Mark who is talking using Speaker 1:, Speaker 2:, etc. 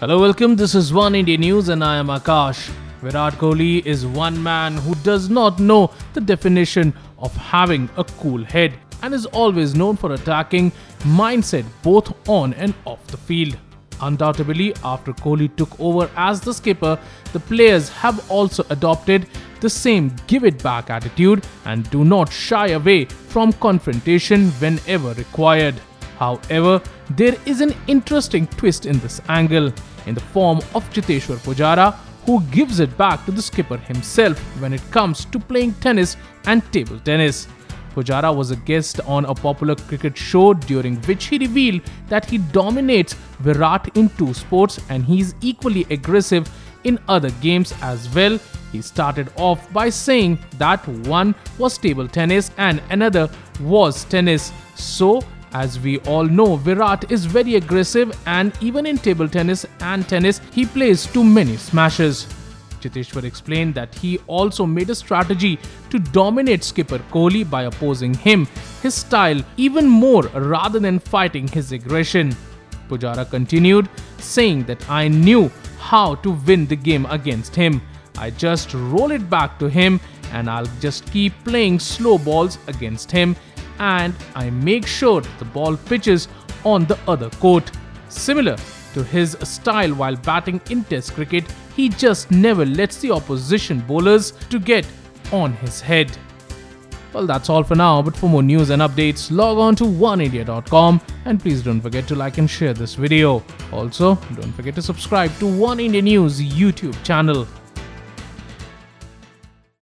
Speaker 1: Hello, welcome. This is One India News and I am Akash. Virat Kohli is one man who does not know the definition of having a cool head and is always known for attacking mindset both on and off the field. Undoubtedly, after Kohli took over as the skipper, the players have also adopted the same give it back attitude and do not shy away from confrontation whenever required. However, there is an interesting twist in this angle in the form of Cheteshwar Pujara who gives it back to the skipper himself when it comes to playing tennis and table tennis. Pujara was a guest on a popular cricket show during which he revealed that he dominates Virat in two sports and he is equally aggressive in other games as well. He started off by saying that one was table tennis and another was tennis. So as we all know, Virat is very aggressive and even in table tennis and tennis, he plays too many smashes. Cheteshwar explained that he also made a strategy to dominate skipper Kohli by opposing him, his style even more rather than fighting his aggression. Pujara continued, saying that I knew how to win the game against him. I just roll it back to him and I'll just keep playing slow balls against him and I make sure the ball pitches on the other court. Similar to his style while batting in Test cricket, he just never lets the opposition bowlers to get on his head. Well, that's all for now, but for more news and updates, log on to oneindia.com and please don't forget to like and share this video. Also, don't forget to subscribe to One India News YouTube channel.